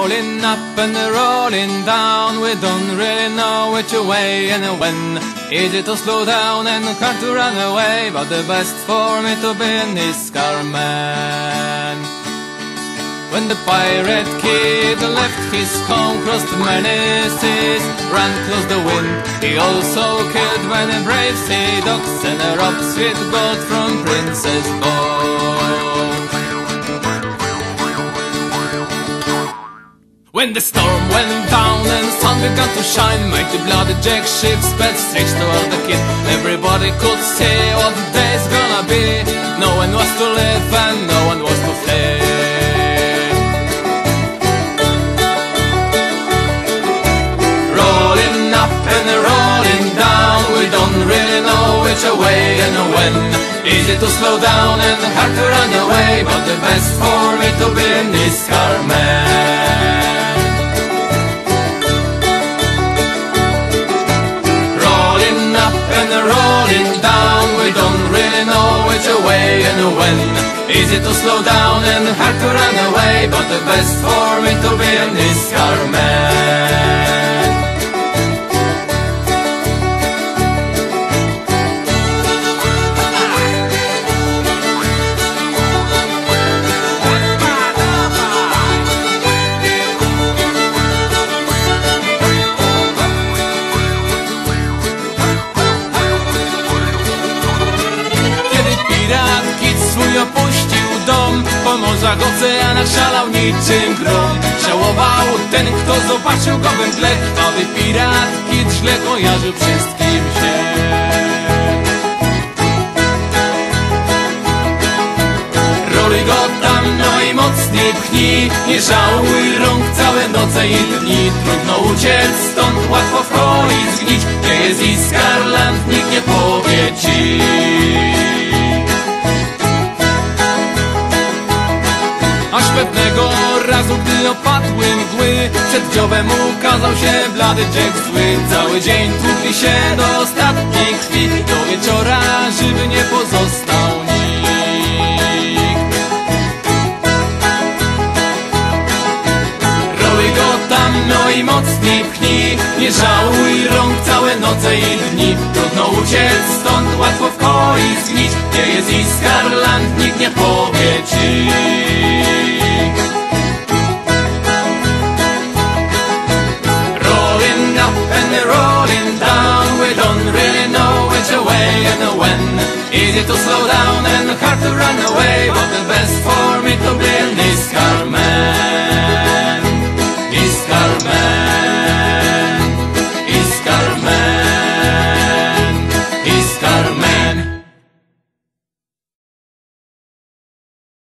rolling up and they're rolling down. We don't really know which way and when. Easy to slow down and hard to run away, but the best for me to be an Iskar man. When the pirate kid left his home, crossed many seas, ran close the wind, he also killed many brave sea dogs and robbed sweet gold from Princess. When the storm went down and the sun began to shine, mighty bloody Jack ship sped straight toward the kid. Everybody could see what the day's gonna be. No one was to live and no one was to flee. Rolling up and rolling down, we don't really know which way and when. Easy to slow down and hard to run away, but the best for me to be an Iskar man. Easy to slow down and hard to run away, but the best for me to be an Iskar man. Morzach, oceanach szalał niczym grom. Żałował ten, kto zobaczył go we mgle Nowy pirat kit źle kojarzył wszystkim się. Roluj go tam, no i mocniej pchnij Nie żałuj rąk całe noce i dni. Trudno uciec stąd, łatwo wchodzić, zgnić Gdzie jest Iskarland, nikt nie powie ci Aż pewnego razu, gdy opadły mgły. Przed dziobem ukazał się blady Jack zły. Cały dzień tłukli się do ostatniej krwi Do wieczora żywy nie pozostał nikt. Roluj go tam, no i mocniej pchnij Nie żałuj rąk całe noce i dni. Trudno uciec stąd, łatwo w koi zgnić. Gdzie jest Iskarland, nikt nie powie ci they're rolling down We don't really know which way and when. Easy to slow down and hard to run away? But the best for me to build is Carmen.